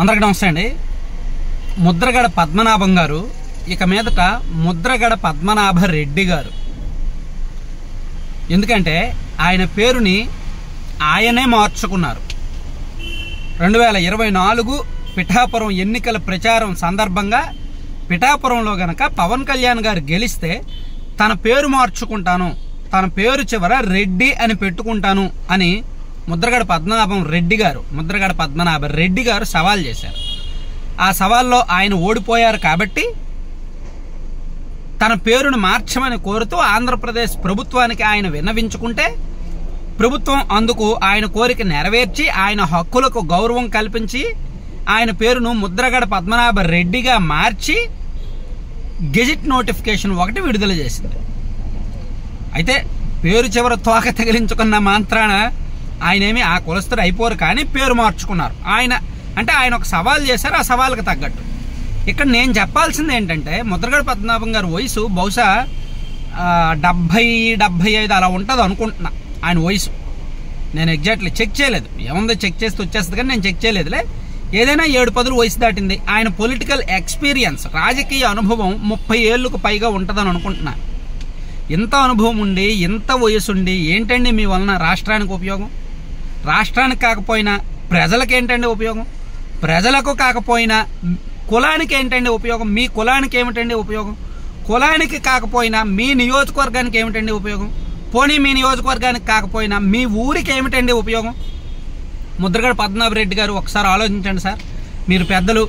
అందరికీ నమస్తే అండి. ముద్రగడ పద్మనాభం గారు ఇక మీదట ముద్రగడ పద్మనాభ రెడ్డి గారు. ఎందుకంటే ఆయన పేరుని ఆయనే మార్చుకున్నారు. రెండు వేల ఇరవై నాలుగు పిఠాపురం ఎన్నికల ప్రచారం సందర్భంగా పిఠాపురంలో గనక పవన్ కళ్యాణ్ గారు గెలిస్తే తన పేరు మార్చుకుంటాను తన పేరు చివర రెడ్డి అని పెట్టుకుంటాను అని ముద్రగడ పద్మనాభం రెడ్డి గారు ముద్రగడ పద్మనాభ రెడ్డి గారు సవాల్ చేశారు. ఆ సవాల్లో ఆయన ఓడిపోయారు కాబట్టి తన పేరును మార్చమని కోరుతూ ఆంధ్రప్రదేశ్ ప్రభుత్వానికి ఆయన విన్నవించుకుంటే ప్రభుత్వం అందుకు ఆయన కోరిక నెరవేర్చి ఆయన హక్కులకు గౌరవం కల్పించి ఆయన పేరును ముద్రగడ పద్మనాభ రెడ్డిగా మార్చి గెజిట్ నోటిఫికేషన్ ఒకటి విడుదల చేసింది. అయితే పేరు చివర తోక తగిలించుకున్న మాత్రాన ఆయన ఏమి ఆ కులస్తుడు అయిపోరు కానీ పేరు మార్చుకున్నారు. ఆయన అంటే ఆయన ఒక సవాల్ చేశారు ఆ సవాల్కి తగ్గట్టు. ఇక్కడ నేను చెప్పాల్సింది ఏంటంటే ముద్రగడ పద్మనాభం గారి వయసు బహుశా డెబ్భై డెబ్భై ఐదు అలా ఉంటుంది అనుకుంటున్నా ఆయన వయసు. నేను ఎగ్జాక్ట్లీ చెక్ చేయలేదు. ఏముందో చెక్ చేస్తే వచ్చేస్తుంది కానీ నేను చెక్ చేయలేదులే. ఏదైనా ఏడు పదులు వయసు దాటింది. ఆయన పొలిటికల్ ఎక్స్పీరియన్స్ రాజకీయ అనుభవం ముప్పై ఏళ్ళకు పైగా ఉంటుందని అనుకుంటున్నా. ఇంత అనుభవం ఉండి ఇంత వయసు ఉండి ఏంటండి మీ వలన రాష్ట్రానికి ఉపయోగం? రాష్ట్రానికి కాకపోయినా ప్రజలకు ఏంటండి ఉపయోగం? ప్రజలకు కాకపోయినా కులానికి ఏంటండి ఉపయోగం? మీ కులానికి ఏమిటండి ఉపయోగం? కులానికి కాకపోయినా మీ నియోజకవర్గానికి ఏమిటండి ఉపయోగం? పోనీ మీ నియోజకవర్గానికి కాకపోయినా మీ ఊరికి ఏమిటండి ఉపయోగం? ముద్రగడ పద్మనాభ రెడ్డి గారు ఒకసారి ఆలోచించండి సార్. మీరు పెద్దలు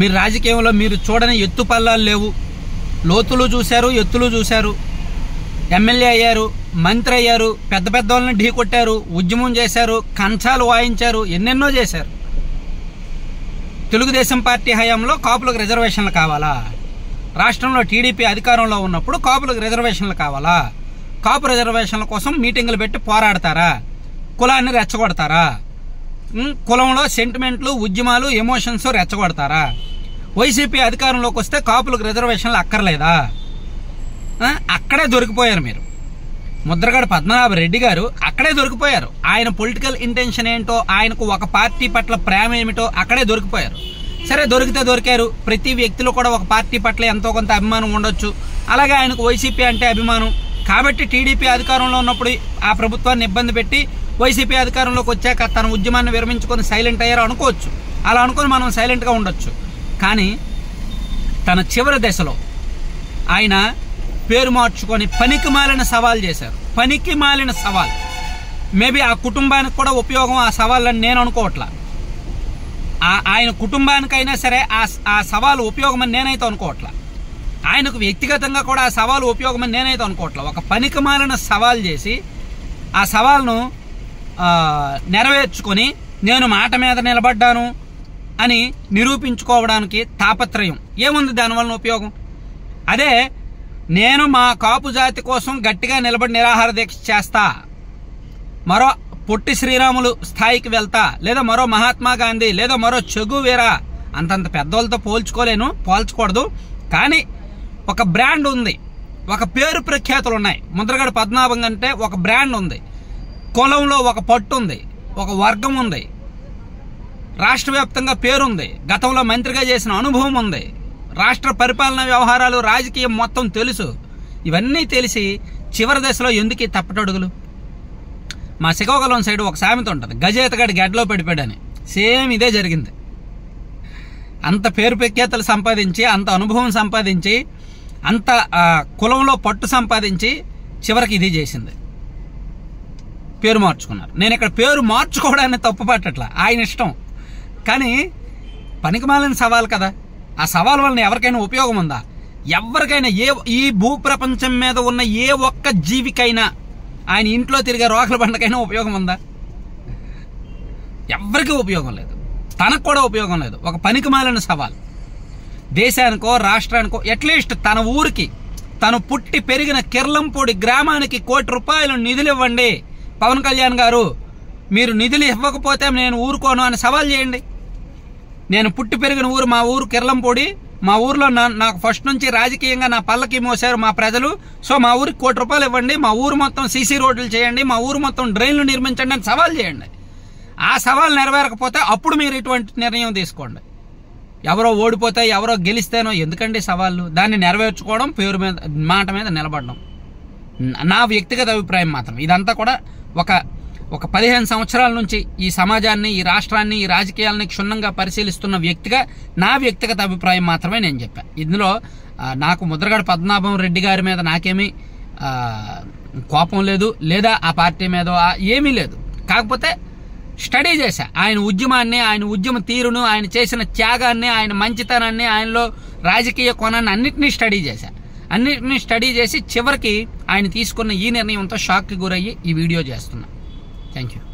మీరు రాజకీయంలో మీరు చూడని ఎత్తు పల్లాలు లేవు. లోతులు చూశారు ఎత్తులు చూశారు. ఎమ్మెల్యే అయ్యారు మంత్రి అయ్యారు పెద్ద పెద్ద వాళ్ళని ఢీ కొట్టారు ఉద్యమం చేశారు కంచాలు వాయించారు ఎన్నెన్నో చేశారు. తెలుగుదేశం పార్టీ హయాంలో కాపులకు రిజర్వేషన్లు కావాలా? రాష్ట్రంలో టీడీపీ అధికారంలో ఉన్నప్పుడు కాపులకు రిజర్వేషన్లు కావాలా? కాపు రిజర్వేషన్ల కోసం మీటింగులు పెట్టి పోరాడతారా? కులాన్ని రెచ్చగొడతారా? కులంలో సెంటిమెంట్లు ఉద్యమాలు ఎమోషన్స్ రెచ్చగొడతారా? వైసీపీ అధికారంలోకి వస్తే కాపులకు రిజర్వేషన్లు అక్కర్లేదా? అక్కడే దొరికిపోయారు మీరు. ముద్రగడ పద్మనాభ రెడ్డి గారు అక్కడే దొరికిపోయారు. ఆయన పొలిటికల్ ఇంటెన్షన్ ఏంటో ఆయనకు ఒక పార్టీ పట్ల ప్రేమ ఏమిటో అక్కడే దొరికిపోయారు. సరే దొరికితే దొరికారు. ప్రతి వ్యక్తిలో కూడా ఒక పార్టీ పట్ల ఎంతో కొంత అభిమానం ఉండొచ్చు. అలాగే ఆయనకు వైసీపీ అంటే అభిమానం. కాబట్టి టీడీపీ అధికారంలో ఉన్నప్పుడు ఆ ప్రభుత్వాన్ని ఇబ్బంది పెట్టి వైసీపీ అధికారంలోకి వచ్చాక తన ఉద్యమాన్ని విరమించుకొని సైలెంట్ అయ్యారు అనుకోవచ్చు. అలా అనుకొని మనం సైలెంట్గా ఉండొచ్చు. కానీ తన చివరి దశలో ఆయన పేరు మార్చుకొని పనికి మాలిన సవాల్ చేశారు. పనికి మాలిన సవాల్. మేబీ ఆ కుటుంబానికి కూడా ఉపయోగం ఆ సవాళ్ళని నేను అనుకోవట్లా. ఆయన కుటుంబానికైనా సరే ఆ ఆ సవాలు ఉపయోగమని నేనైతే అనుకోవట్లా. ఆయనకు వ్యక్తిగతంగా కూడా ఆ సవాలు ఉపయోగమని నేనైతే అనుకోవట్లా. ఒక పనికి మాలిన సవాల్ చేసి ఆ సవాల్ను నెరవేర్చుకొని నేను మాట మీద నిలబడ్డాను అని నిరూపించుకోవడానికి తాపత్రయం. ఏముంది దానివల్ల ఉపయోగం? అదే నేను మా కాపు జాతి కోసం గట్టిగా నిలబడి నిరాహార దీక్ష చేస్తా. మరో పొట్టి శ్రీరాములు స్థాయికి వెళ్తా. లేదా మరో మహాత్మా గాంధీ లేదా మరో చెగు వీరా. అంతంత పెద్దోళ్ళతో పోల్చుకోలేను పోల్చకూడదు. కానీ ఒక బ్రాండ్ ఉంది. ఒక పేరు ప్రఖ్యాతులు ఉన్నాయి. ముద్రగడ పద్మనాభం కంటే ఒక బ్రాండ్ ఉంది. కులంలో ఒక పట్టు ఉంది. ఒక వర్గం ఉంది. రాష్ట్ర వ్యాప్తంగా పేరుంది. గతంలో మంత్రిగా చేసిన అనుభవం ఉంది. రాష్ట్ర పరిపాలన వ్యవహారాలు రాజకీయం మొత్తం తెలుసు. ఇవన్నీ తెలిసి చివరి దశలో ఎందుకు తప్పటడుగులు? మా శ్రీకాకుళం సైడ్ ఒక సామెత ఉంటుంది గజేతగాడి గడ్డలో పడిపోయాడని. సేమ్ ఇదే జరిగింది. అంత పేరు ప్రఖ్యాతలు సంపాదించి అంత అనుభవం సంపాదించి అంత కులంలో పట్టు సంపాదించి చివరికి ఇది చేసింది. పేరు మార్చుకున్నారు. నేను ఇక్కడ పేరు మార్చుకోవడాన్ని తప్పు పట్టట్లా ఆయన ఇష్టం. కానీ పనికిమాలిన సవాల్ కదా. ఆ సవాల్ వలన ఎవరికైనా ఉపయోగం ఉందా? ఎవరికైనా ఏ ఈ భూ ప్రపంచం మీద ఉన్న ఏ ఒక్క జీవికైనా ఆయన ఇంట్లో తిరిగే రోకల బండకైనా ఉపయోగం ఉందా? ఎవరికీ ఉపయోగం లేదు. తనకు కూడా ఉపయోగం లేదు. ఒక పనికి మాలిన సవాల్. దేశానికో రాష్ట్రానికో అట్లీస్ట్ తన ఊరికి తను పుట్టి పెరిగిన కిర్లంపూడి గ్రామానికి కోటి రూపాయలు నిధులు ఇవ్వండి పవన్ కళ్యాణ్ గారు మీరు నిధులు ఇవ్వకపోతే నేను ఊరుకోను అని సవాల్ చేయండి. నేను పుట్టి పెరిగిన ఊరు మా ఊరు కిర్లంపూడి. మా ఊర్లో నా- నాకు ఫస్ట్ నుంచి రాజకీయంగా నా పల్లకి మోసారు మా ప్రజలు. సో మా ఊరికి కోటి రూపాయలు ఇవ్వండి మా ఊరు మొత్తం సీసీ రోడ్లు చేయండి మా ఊరు మొత్తం డ్రైన్లు నిర్మించండి అని సవాల్ చేయండి. ఆ సవాల్ నెరవేరకపోతే అప్పుడు మీరు ఇటువంటి నిర్ణయం తీసుకోండి. ఎవరో ఓడిపోతే ఎవరో గెలిస్తేనో ఎందుకండి సవాళ్ళు? దాన్ని నెరవేర్చుకోవడం పేరు మీద మాట మీద నిలబడడం. నా వ్యక్తిగత అభిప్రాయం మాత్రం. ఇదంతా కూడా ఒక ఒక పదిహేను సంవత్సరాల నుంచి ఈ సమాజాన్ని ఈ రాష్ట్రాన్ని ఈ రాజకీయాలని క్షుణ్ణంగా పరిశీలిస్తున్న వ్యక్తిగా నా వ్యక్తిగత అభిప్రాయం మాత్రమే నేను చెప్పాను ఇందులో నాకు ముద్రగడ పద్మనాభం రెడ్డి గారి మీద నాకేమీ కోపం లేదు లేదా ఆ పార్టీ మీద ఏమీ లేదు. కాకపోతే స్టడీ చేశా. ఆయన ఉద్యమాన్ని ఆయన ఉద్యమ తీరును ఆయన చేసిన త్యాగాన్ని ఆయన మంచితనాన్ని ఆయనలో రాజకీయ కోణాన్ని అన్నిటినీ స్టడీ చేశా. అన్నిటినీ స్టడీ చేసి చివరికి ఆయన తీసుకున్న ఈ నిర్ణయంతో షాక్కి గురయ్యి ఈ వీడియో చేస్తున్నా. Thank you.